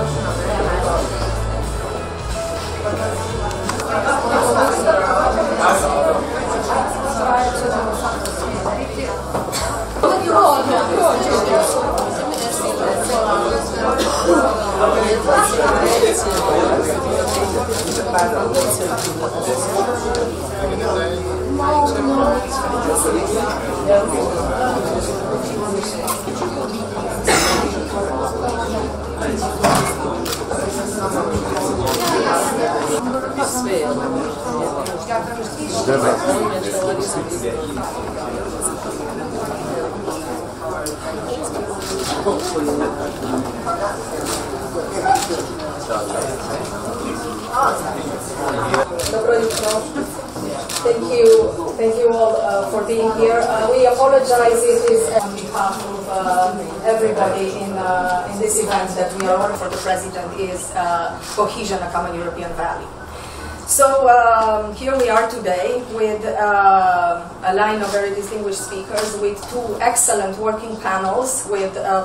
No, no. Thank you, thank you all uh, for being here. Uh, we apologize. Is on behalf of uh, everybody in uh, in this event that we are for the president is uh, cohesion, a common European value. So um, here we are today with uh, a line of very distinguished speakers, with two excellent working panels with. Uh,